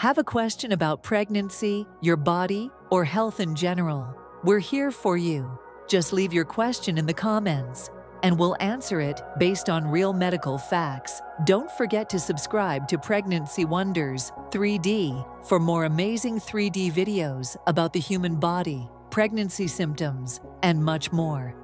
Have a question about pregnancy, your body, or health in general? We're here for you. Just leave your question in the comments and we'll answer it based on real medical facts. Don't forget to subscribe to Pregnancy Wonders 3D for more amazing 3D videos about the human body, pregnancy symptoms, and much more.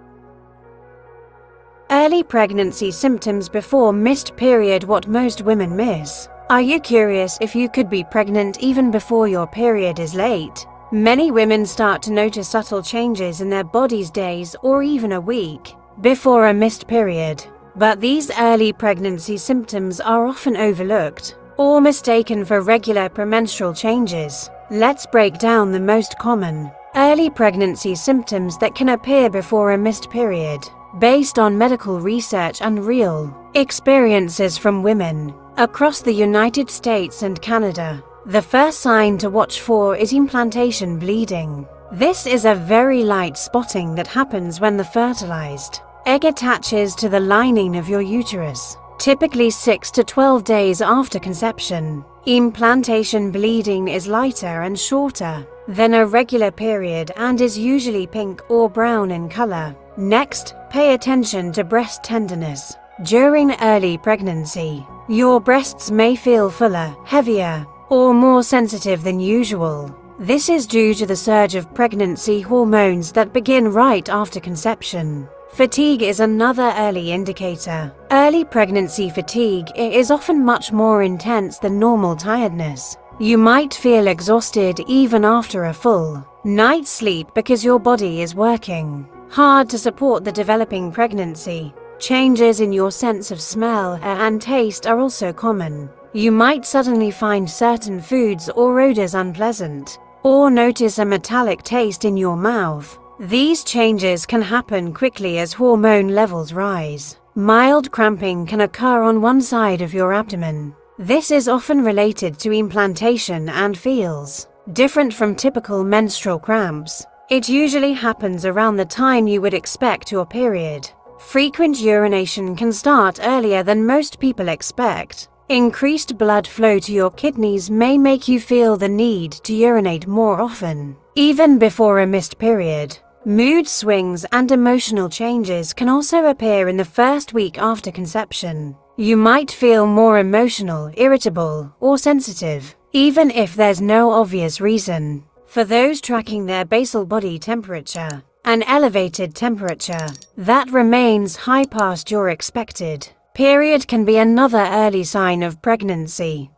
Early pregnancy symptoms before missed period what most women miss. Are you curious if you could be pregnant even before your period is late? Many women start to notice subtle changes in their body's days or even a week before a missed period. But these early pregnancy symptoms are often overlooked or mistaken for regular premenstrual changes. Let's break down the most common early pregnancy symptoms that can appear before a missed period, based on medical research and real experiences from women across the United States and Canada. The first sign to watch for is implantation bleeding. This is a very light spotting that happens when the fertilized egg attaches to the lining of your uterus, typically 6 to 12 days after conception. Implantation bleeding is lighter and shorter than a regular period and is usually pink or brown in color. Next, pay attention to breast tenderness. During early pregnancy, your breasts may feel fuller, heavier, or more sensitive than usual. This is due to the surge of pregnancy hormones that begin right after conception. Fatigue is another early indicator. Early pregnancy fatigue is often much more intense than normal tiredness. You might feel exhausted even after a full night's sleep because your body is working hard to support the developing pregnancy. Changes in your sense of smell and taste are also common. You might suddenly find certain foods or odors unpleasant, or notice a metallic taste in your mouth. These changes can happen quickly as hormone levels rise. Mild cramping can occur on one side of your abdomen. This is often related to implantation and feels different from typical menstrual cramps. It usually happens around the time you would expect your period. Frequent urination can start earlier than most people expect. Increased blood flow to your kidneys may make you feel the need to urinate more often, even before a missed period. Mood swings and emotional changes can also appear in the first week after conception. You might feel more emotional, irritable, or sensitive, even if there's no obvious reason. For those tracking their basal body temperature, an elevated temperature that remains high past your expected period can be another early sign of pregnancy.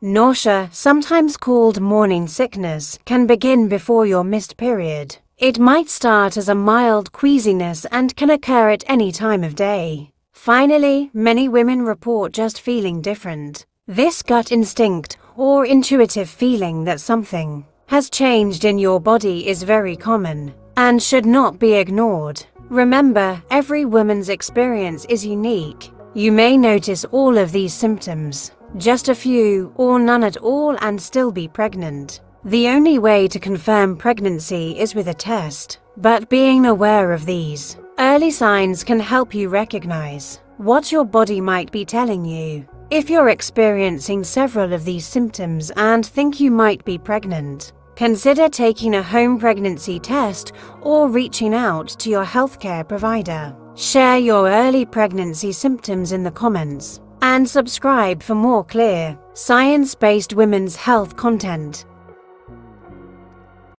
Nausea, sometimes called morning sickness, can begin before your missed period. It might start as a mild queasiness and can occur at any time of day. Finally, many women report just feeling different. This gut instinct or intuitive feeling that something has changed in your body is very common and should not be ignored. Remember, every woman's experience is unique. You may notice all of these symptoms, just a few or none at all and still be pregnant. The only way to confirm pregnancy is with a test, but being aware of these early signs can help you recognize what your body might be telling you. If you're experiencing several of these symptoms and think you might be pregnant, consider taking a home pregnancy test or reaching out to your healthcare provider. Share your early pregnancy symptoms in the comments and subscribe for more clear, science based women's health content.